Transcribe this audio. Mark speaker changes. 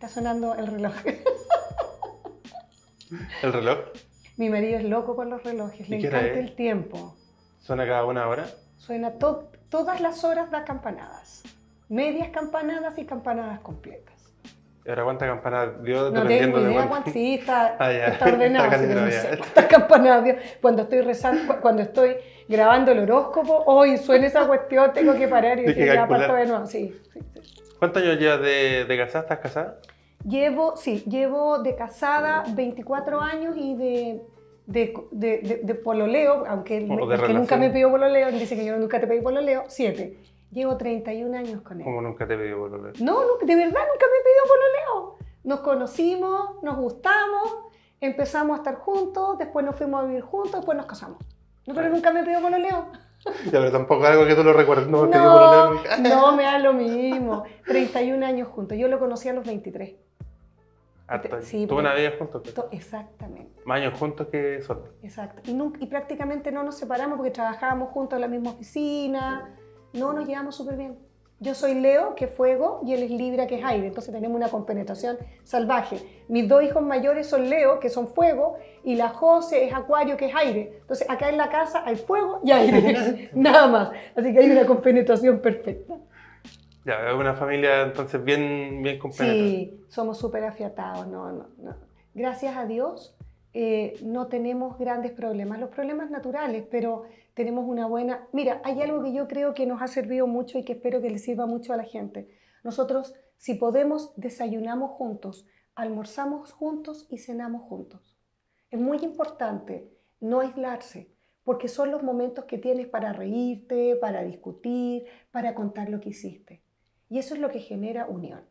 Speaker 1: está sonando el reloj.
Speaker 2: ¿El reloj?
Speaker 1: Mi marido es loco con los relojes, le
Speaker 2: ¿Y qué hora
Speaker 1: encanta
Speaker 2: es?
Speaker 1: el tiempo.
Speaker 2: ¿Suena cada una hora?
Speaker 1: Suena to- todas las horas da campanadas. Medias campanadas y campanadas completas.
Speaker 2: ¿Y ahora cuántas campanadas dio
Speaker 1: No tengo
Speaker 2: de
Speaker 1: idea
Speaker 2: cuánto?
Speaker 1: cuántas, sí, está,
Speaker 2: Ah, ya.
Speaker 1: está ordenado,
Speaker 2: Está
Speaker 1: no sé cuántas campanadas dio. Cuando estoy rezando, cu- cuando estoy grabando el horóscopo, hoy suena esa cuestión, tengo que parar y decir, ya parto de nuevo. Sí, sí, sí.
Speaker 2: ¿Cuántos años llevas de, de casada? ¿Estás casada?
Speaker 1: Llevo, sí, llevo de casada 24 años y de, de, de, de- de pololeo, aunque
Speaker 2: de
Speaker 1: que nunca me pidió pololeo, él dice que yo nunca te pedí pololeo, 7. Llevo 31 años con él.
Speaker 2: Como nunca te pedí volver.
Speaker 1: No, nunca- de verdad nunca me pidió pololeo. Nos conocimos, nos gustamos, empezamos a estar juntos, después nos fuimos a vivir juntos, después nos casamos. No, pero nunca me pidió pololeo.
Speaker 2: Ya, pero tampoco algo que tú lo recuerdes. No, pedí
Speaker 1: No, no, me da lo mismo. 31 años juntos. Yo lo conocí a los 23.
Speaker 2: Harto.
Speaker 1: Sí,
Speaker 2: Tuve
Speaker 1: pero-
Speaker 2: una vida juntos. pues.
Speaker 1: Exactamente.
Speaker 2: Más años juntos que solo.
Speaker 1: Exacto. Y, nunca- y prácticamente no nos separamos porque trabajábamos juntos en la misma oficina. No, nos llevamos súper bien. Yo soy Leo, que es fuego, y él es Libra, que es aire. Entonces tenemos una compenetración salvaje. Mis dos hijos mayores son Leo, que son fuego, y la José es Acuario, que es aire. Entonces acá en la casa hay fuego y aire. Nada más. Así que hay una compenetración perfecta.
Speaker 2: Ya, es una familia entonces bien, bien completa.
Speaker 1: Sí, somos súper afiatados, no, no, no. Gracias a Dios eh, no tenemos grandes problemas, los problemas naturales, pero tenemos una buena... Mira, hay algo que yo creo que nos ha servido mucho y que espero que le sirva mucho a la gente. Nosotros, si podemos, desayunamos juntos, almorzamos juntos y cenamos juntos. Es muy importante no aislarse, porque son los momentos que tienes para reírte, para discutir, para contar lo que hiciste. Y eso es lo que genera unión.